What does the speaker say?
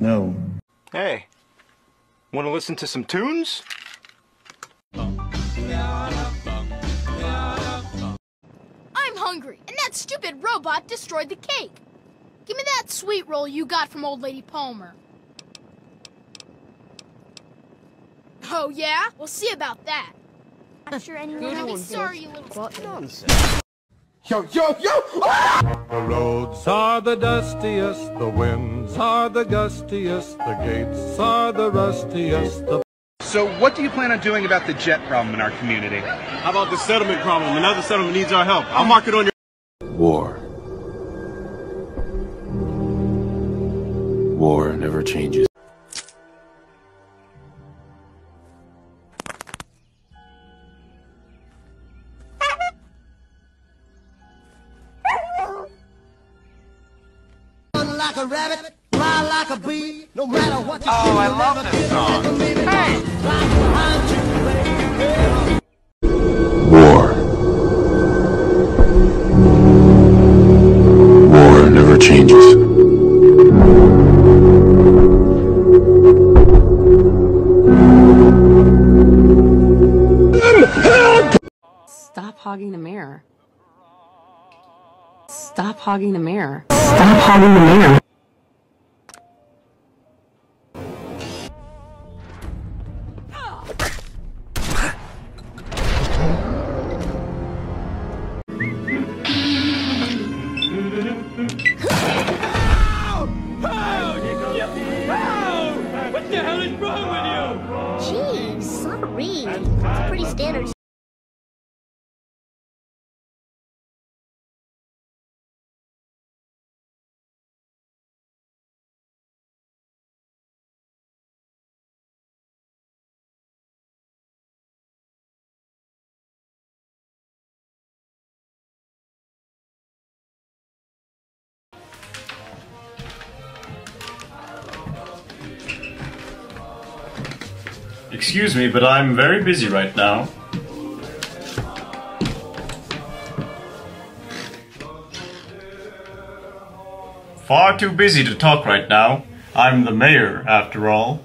No. Hey, want to listen to some tunes? I'm hungry, and that stupid robot destroyed the cake. Give me that sweet roll you got from old lady Palmer. Oh, yeah? We'll see about that. I'm sure anyone I'd be sorry, you little... Nonsense. Yo, yo, yo! Ah! The roads are the dustiest, the winds are the gustiest, the gates are the rustiest, the So, what do you plan on doing about the jet problem in our community? How about the settlement problem? Another settlement needs our help. I'll mark it on your. War. War never changes. Like a rabbit, fly like a bee, no matter what you Oh, I love this song. Hey! War. War never changes. Stop hogging the mirror. Stop hogging the mirror. Stop hogging the mirror. What the hell is wrong with you? Gee, sorry. It's pretty standard Excuse me, but I'm very busy right now. Far too busy to talk right now. I'm the mayor, after all.